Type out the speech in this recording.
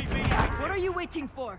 UAV. What are you waiting for?